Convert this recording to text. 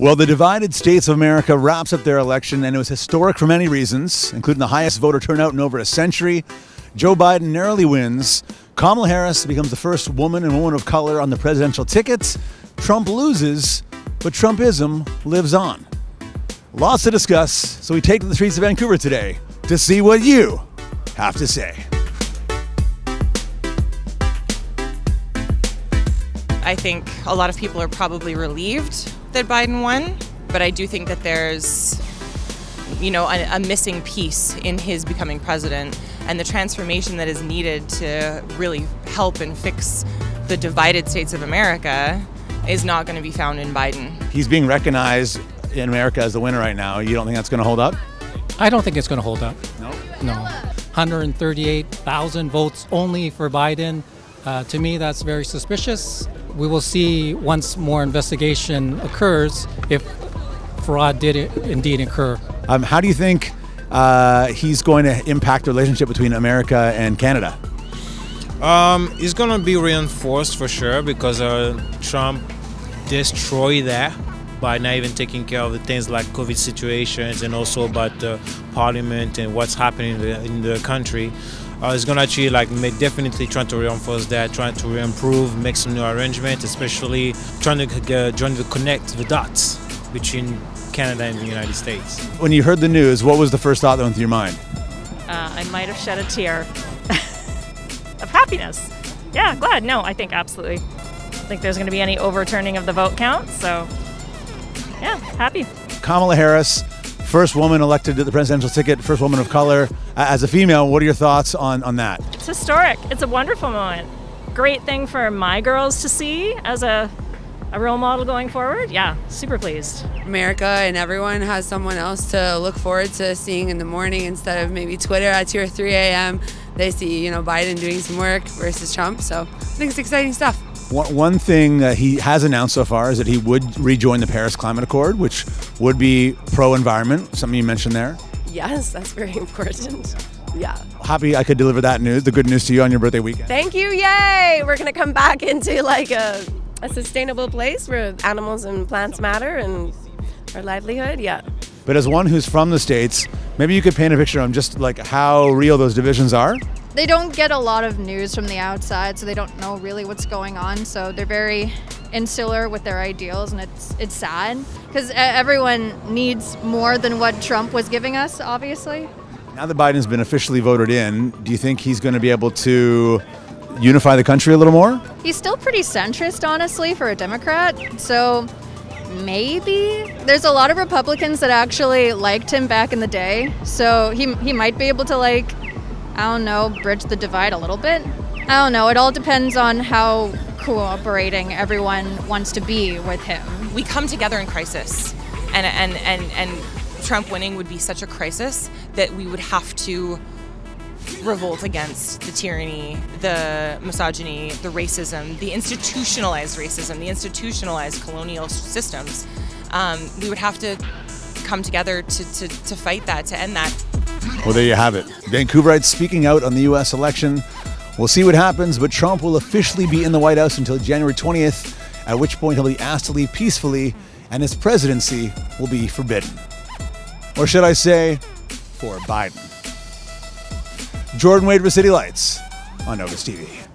Well, the divided states of America wraps up their election, and it was historic for many reasons, including the highest voter turnout in over a century. Joe Biden narrowly wins. Kamala Harris becomes the first woman and woman of color on the presidential ticket. Trump loses, but Trumpism lives on. Lots to discuss, so we take to the streets of Vancouver today to see what you have to say. I think a lot of people are probably relieved that Biden won, but I do think that there's, you know, a, a, missing piece in his becoming president and the transformation that is needed to really help and fix the divided states of America is not going to be found in Biden. He's being recognized in America as the winner right now. You don't think that's going to hold up? I don't think it's going to hold up. No. No. 138,000 votes only for Biden. Uh, to me, that's very suspicious. We will see once more investigation occurs if fraud did indeed occur. Um, how do you think uh, he's going to impact the relationship between America and Canada? Um, it's going to be reinforced for sure because uh, Trump destroyed that by not even taking care of the things like COVID situations and also about the parliament and what's happening in the, in the country uh, is going to actually like make, definitely trying to reinforce that, trying to improve, make some new arrangements, especially trying to uh, trying to connect the dots between Canada and the United States. When you heard the news, what was the first thought that went through your mind? Uh, I might have shed a tear of happiness. Yeah, glad. No, I think absolutely. I think there's going to be any overturning of the vote count. So, yeah, happy. Kamala Harris first woman elected to the presidential ticket, first woman of color. As a female, what are your thoughts on, on that? It's historic. It's a wonderful moment. Great thing for my girls to see as a, a role model going forward. Yeah, super pleased. America and everyone has someone else to look forward to seeing in the morning instead of maybe Twitter at 2 or 3 a.m. They see, you know, Biden doing some work versus Trump. So I think it's exciting stuff. One thing that he has announced so far is that he would rejoin the Paris Climate Accord, which would be pro environment, something you mentioned there. Yes, that's very important. Yeah. Happy I could deliver that news, the good news to you on your birthday weekend. Thank you. Yay. We're going to come back into like a, a sustainable place where animals and plants matter and our livelihood. Yeah. But as one who's from the States, maybe you could paint a picture on just like how real those divisions are they don't get a lot of news from the outside, so they don't know really what's going on. So they're very insular with their ideals, and it's it's sad because everyone needs more than what Trump was giving us, obviously. Now that Biden's been officially voted in, do you think he's going to be able to unify the country a little more? He's still pretty centrist, honestly, for a Democrat. So maybe there's a lot of Republicans that actually liked him back in the day. So he he might be able to like I don't know, bridge the divide a little bit. I don't know. It all depends on how cooperating everyone wants to be with him. We come together in crisis, and and and and Trump winning would be such a crisis that we would have to revolt against the tyranny, the misogyny, the racism, the institutionalized racism, the institutionalized colonial systems. Um, we would have to come together to, to, to fight that, to end that. Well, there you have it. Vancouverites speaking out on the U.S. election. We'll see what happens, but Trump will officially be in the White House until January 20th, at which point he'll be asked to leave peacefully and his presidency will be forbidden. Or should I say, for Biden. Jordan Wade for City Lights on Novus TV.